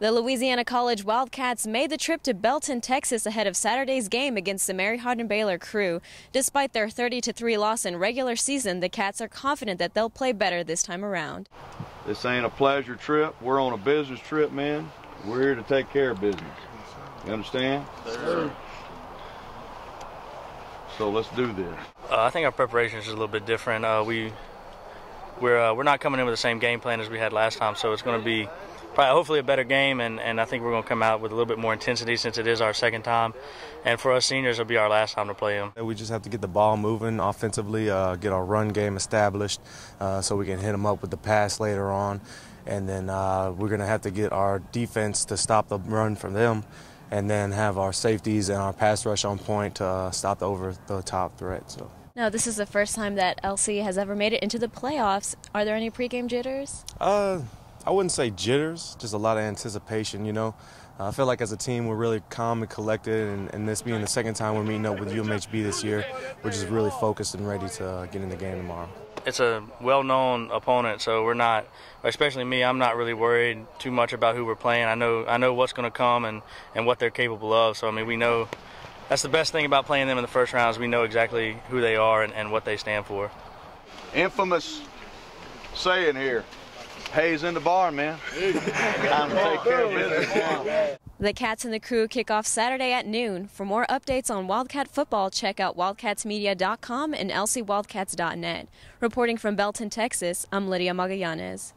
The Louisiana College Wildcats made the trip to Belton, Texas ahead of Saturday's game against the Mary Hardin Baylor crew. Despite their 30 3 loss in regular season, the Cats are confident that they'll play better this time around. This ain't a pleasure trip. We're on a business trip, man. We're here to take care of business. You understand? Sir. So let's do this. Uh, I think our preparation is a little bit different. Uh, we we're uh, we're not coming in with the same game plan as we had last time, so it's going to be probably hopefully a better game, and, and I think we're going to come out with a little bit more intensity since it is our second time. And for us seniors, it'll be our last time to play them. We just have to get the ball moving offensively, uh, get our run game established uh, so we can hit them up with the pass later on. And then uh, we're going to have to get our defense to stop the run from them and then have our safeties and our pass rush on point to uh, stop the over the top threat. So. Now, this is the first time that LC has ever made it into the playoffs. Are there any pregame jitters? Uh, I wouldn't say jitters, just a lot of anticipation, you know. Uh, I feel like as a team we're really calm and collected, and, and, this being the second time we're meeting up with UMHB this year, we're just really focused and ready to uh, get in the game tomorrow. It's a well-known opponent, so we're not, especially me, I'm not really worried too much about who we're playing. I know I know what's going to come and, and what they're capable of. So I mean, we know that's the best thing about playing them in the first round is we know exactly who they are and, and what they stand for. Infamous saying here. Hay's in the barn, man. Time to take care of. The Cats and the Crew kick off Saturday at noon. For more updates on Wildcat football, check out wildcatsmedia.com and lcwildcats.net. Reporting from Belton, Texas, I'm Lydia Magallanes.